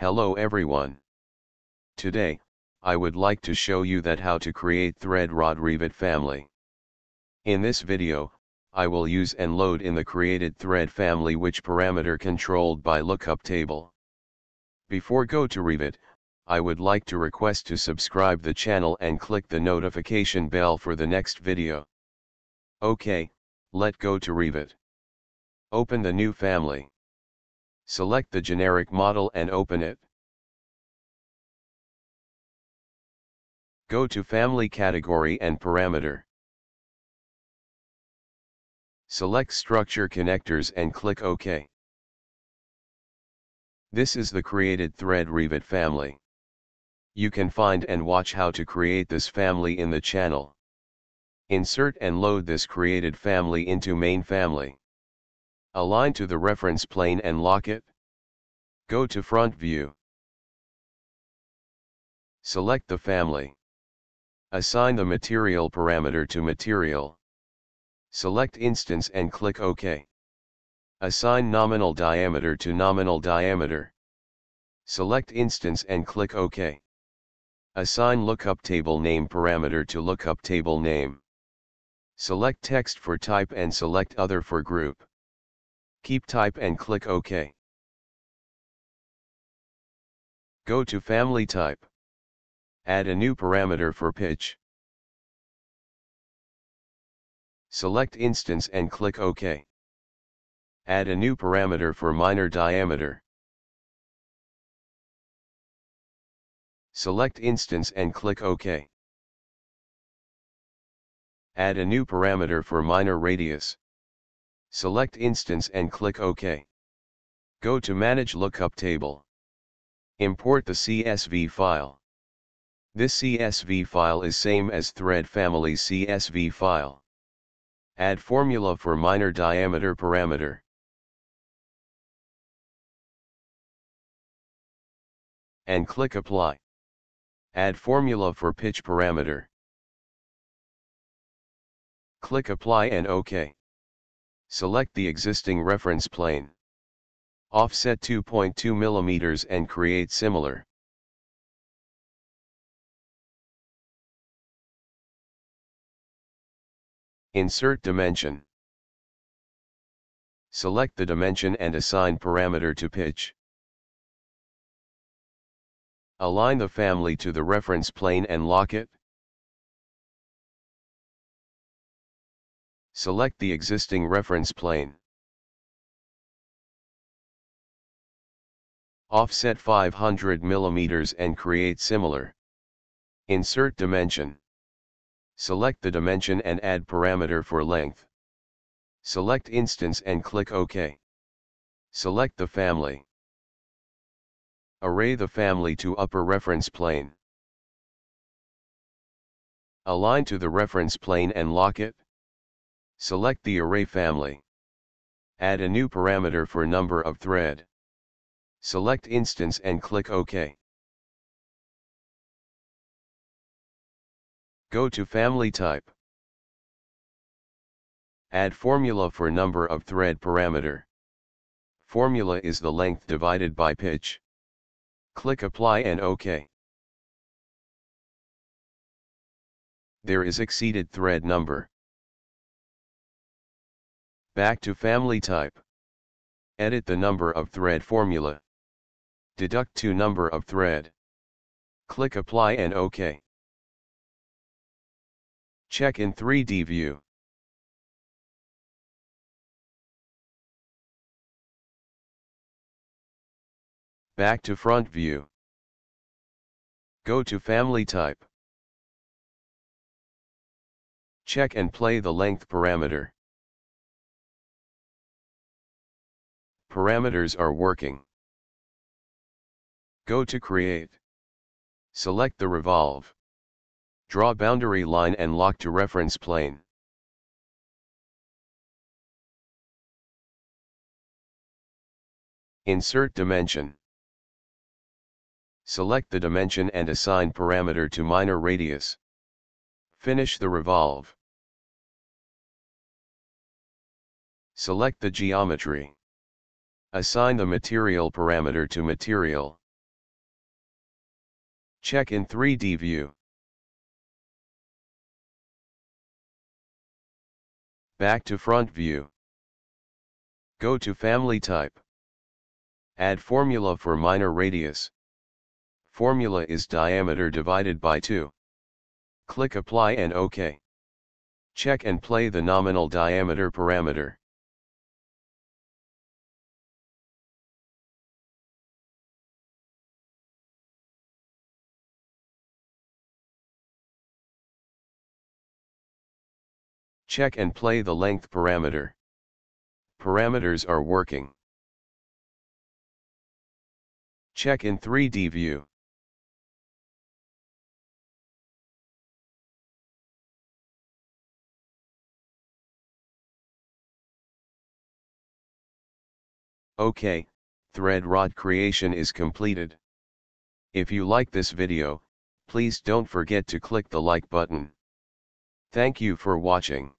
Hello everyone. Today, I would like to show you that how to create thread rod Revit family. In this video, I will use and load in the created thread family which parameter controlled by lookup table. Before go to Revit, I would like to request to subscribe the channel and click the notification bell for the next video. Okay, let go to Revit. Open the new family. Select the generic model and open it. Go to Family Category and Parameter. Select Structure Connectors and click OK. This is the created thread Revit family. You can find and watch how to create this family in the channel. Insert and load this created family into main family. Align to the reference plane and lock it. Go to front view. Select the family. Assign the material parameter to material. Select instance and click OK. Assign nominal diameter to nominal diameter. Select instance and click OK. Assign lookup table name parameter to lookup table name. Select text for type and select other for group. Keep type and click OK. Go to family type. Add a new parameter for pitch. Select instance and click OK. Add a new parameter for minor diameter. Select instance and click OK. Add a new parameter for minor radius. Select instance and click OK. Go to Manage Lookup Table. Import the CSV file. This CSV file is same as thread family CSV file. Add formula for minor diameter parameter. And click Apply. Add formula for pitch parameter. Click Apply and OK. Select the existing reference plane. Offset 2.2 mm and create similar. Insert dimension. Select the dimension and assign parameter to pitch. Align the family to the reference plane and lock it. Select the existing reference plane. Offset 500 mm and create similar. Insert dimension. Select the dimension and add parameter for length. Select instance and click OK. Select the family. Array the family to upper reference plane. Align to the reference plane and lock it. Select the array family. Add a new parameter for number of thread. Select instance and click OK. Go to family type. Add formula for number of thread parameter. Formula is the length divided by pitch. Click apply and OK. There is exceeded thread number. Back to family type. Edit the number of thread formula. Deduct to number of thread. Click apply and OK. Check in 3D view. Back to front view. Go to family type. Check and play the length parameter. Parameters are working. Go to Create. Select the revolve. Draw boundary line and lock to reference plane. Insert dimension. Select the dimension and assign parameter to minor radius. Finish the revolve. Select the geometry. Assign the material parameter to material. Check in 3D view. Back to front view. Go to family type. Add formula for minor radius. Formula is diameter divided by 2. Click apply and OK. Check and play the nominal diameter parameter. Check and play the length parameter. Parameters are working. Check in 3D view. OK, thread rod creation is completed. If you like this video, please don't forget to click the like button. Thank you for watching.